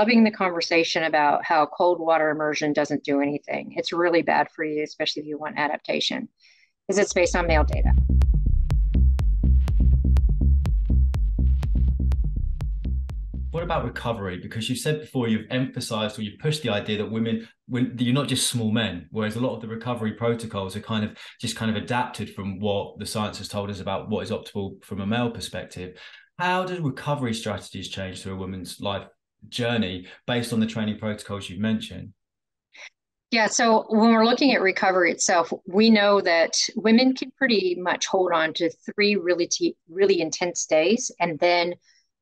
loving the conversation about how cold water immersion doesn't do anything. It's really bad for you, especially if you want adaptation, because it's based on male data. What about recovery? Because you said before you've emphasized or you've pushed the idea that women, when you're not just small men, whereas a lot of the recovery protocols are kind of just kind of adapted from what the science has told us about what is optimal from a male perspective. How do recovery strategies change through a woman's life journey based on the training protocols you've mentioned? Yeah, so when we're looking at recovery itself, we know that women can pretty much hold on to three really t- really intense days, and then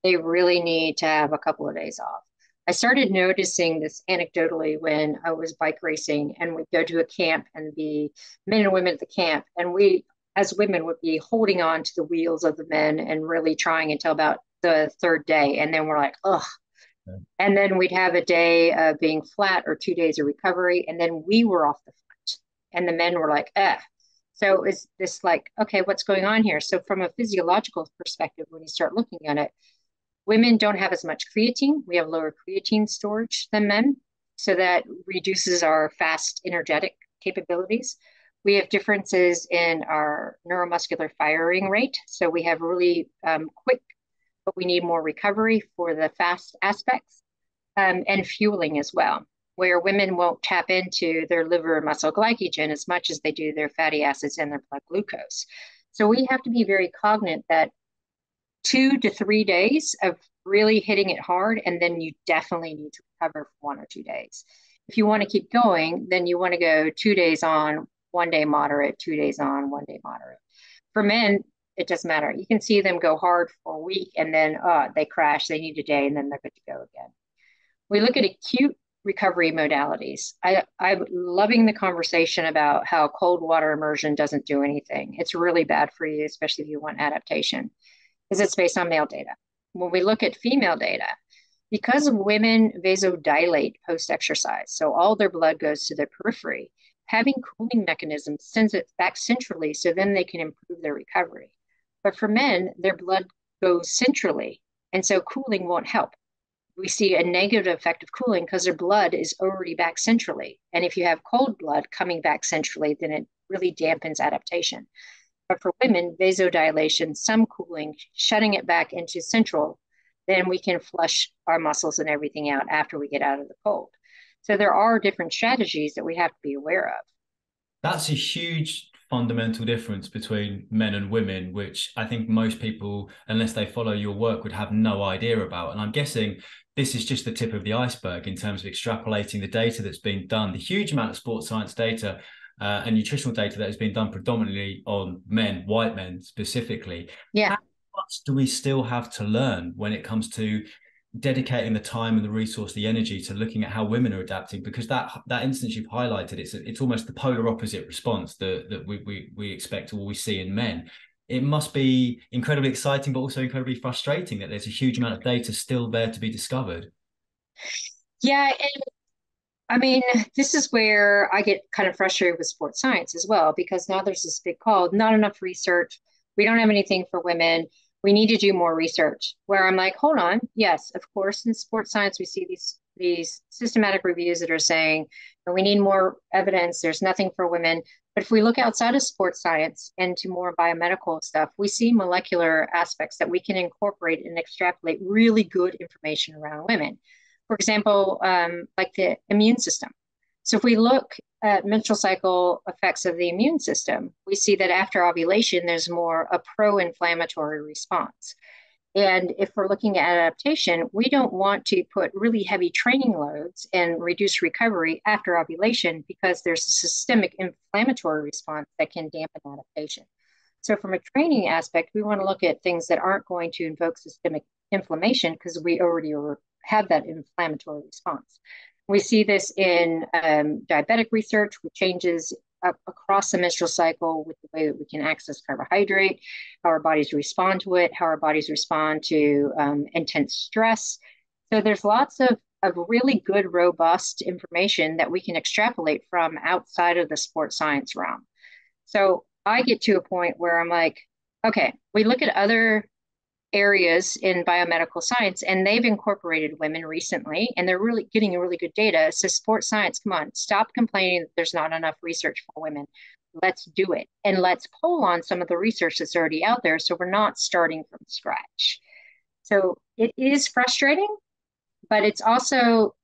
they really need to have a couple of days off. I started noticing this anecdotally when I was bike racing and we'd go to a camp and the men and women at the camp, and we as women would be holding on to the wheels of the men and really trying until about the third day. And then we're like, ugh. And then we'd have a day of being flat or two days of recovery. And then we were off the front. And the men were like, eh. So is this like, okay, what's going on here? So from a physiological perspective, when you start looking at it, Women don't have as much creatine. We have lower creatine storage than men. So that reduces our fast energetic capabilities. We have differences in our neuromuscular firing rate. So we have really um, quick, but we need more recovery for the fast aspects um, and fueling as well, where women won't tap into their liver muscle glycogen as much as they do their fatty acids and their blood glucose. So we have to be very cognate that two to three days of really hitting it hard, and then you definitely need to recover for one or two days. If you want to keep going, then you want to go two days on, one day moderate, two days on, one day moderate. For men, it doesn't matter. You can see them go hard for a week and then uh, they crash, they need a day, and then they're good to go again. We look at acute recovery modalities. I, I'm loving the conversation about how cold water immersion doesn't do anything. It's really bad for you, especially if you want adaptation because it's based on male data. When we look at female data, because women vasodilate post exercise, so all their blood goes to the periphery, having cooling mechanisms sends it back centrally so then they can improve their recovery. But for men, their blood goes centrally, and so cooling won't help. We see a negative effect of cooling because their blood is already back centrally. And if you have cold blood coming back centrally, then it really dampens adaptation. But for women, vasodilation, some cooling, shutting it back into central, then we can flush our muscles and everything out after we get out of the cold. So there are different strategies that we have to be aware of. That's a huge fundamental difference between men and women, which I think most people, unless they follow your work, would have no idea about. And I'm guessing this is just the tip of the iceberg in terms of extrapolating the data that's been done, the huge amount of sports science data uh, and nutritional data that has been done predominantly on men, white men specifically. Yeah. How much do we still have to learn when it comes to dedicating the time and the resource, the energy to looking at how women are adapting? Because that that instance you've highlighted, it's it's almost the polar opposite response that that we we, we expect or we see in men. It must be incredibly exciting, but also incredibly frustrating that there's a huge amount of data still there to be discovered. Yeah, and I mean, this is where I get kind of frustrated with sports science as well, because now there's this big call, not enough research. We don't have anything for women. We need to do more research. Where I'm like, hold on, yes, of course, in sports science, we see these these systematic reviews that are saying we need more evidence. There's nothing for women. But if we look outside of sports science into more biomedical stuff, we see molecular aspects that we can incorporate and extrapolate really good information around women for example, um, like the immune system. So if we look at menstrual cycle effects of the immune system, we see that after ovulation, there's more a pro-inflammatory response. And if we're looking at adaptation, we don't want to put really heavy training loads and reduce recovery after ovulation because there's a systemic inflammatory response that can dampen adaptation. So, from a training aspect, we want to look at things that aren't going to invoke systemic inflammation because we already have that inflammatory response. We see this in um, diabetic research with changes across the menstrual cycle with the way that we can access carbohydrate, how our bodies respond to it, how our bodies respond to um, intense stress. So there's lots of, of really good, robust information that we can extrapolate from outside of the sports science realm. So I get to a point where I'm like, okay, we look at other areas in biomedical science and they've incorporated women recently and they're really getting really good data. So sports science come on stop complaining that there's not enough research for women. Let's do it and let's pull on some of the research that's already out there so we're not starting from scratch. So it is frustrating but it's also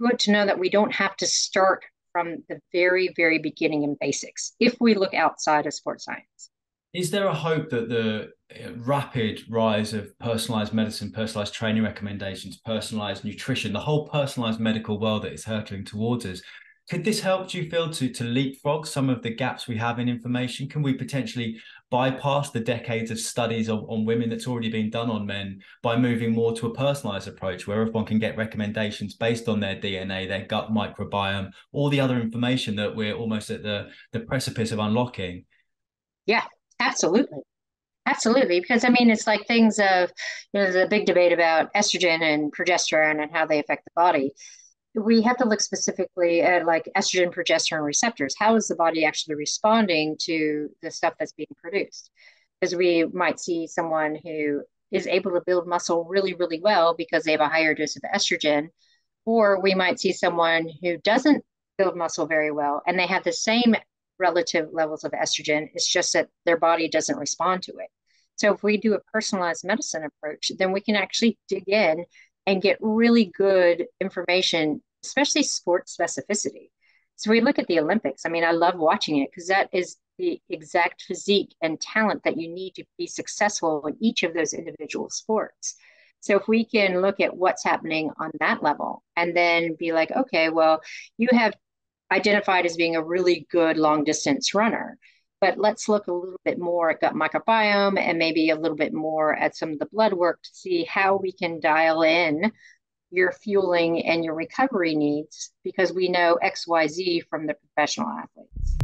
good to know that we don't have to start from the very very beginning in basics if we look outside of sports science is there a hope that the uh, rapid rise of personalized medicine, personalized training recommendations, personalized nutrition, the whole personalized medical world that is hurtling towards us, could this help do you feel to to leapfrog some of the gaps we have in information? Can we potentially bypass the decades of studies on, on women that's already been done on men by moving more to a personalized approach where everyone can get recommendations based on their DNA, their gut microbiome, all the other information that we're almost at the, the precipice of unlocking? Yeah, Absolutely. Absolutely. Because I mean, it's like things of, you know, the big debate about estrogen and progesterone and how they affect the body. We have to look specifically at like estrogen, progesterone receptors. How is the body actually responding to the stuff that's being produced? Because we might see someone who is able to build muscle really, really well because they have a higher dose of estrogen. Or we might see someone who doesn't build muscle very well and they have the same relative levels of estrogen. It's just that their body doesn't respond to it. So if we do a personalized medicine approach, then we can actually dig in and get really good information, especially sports specificity. So we look at the Olympics. I mean, I love watching it because that is the exact physique and talent that you need to be successful in each of those individual sports. So if we can look at what's happening on that level and then be like, okay, well, you have identified as being a really good long distance runner. But let's look a little bit more at gut microbiome and maybe a little bit more at some of the blood work to see how we can dial in your fueling and your recovery needs because we know XYZ from the professional athletes.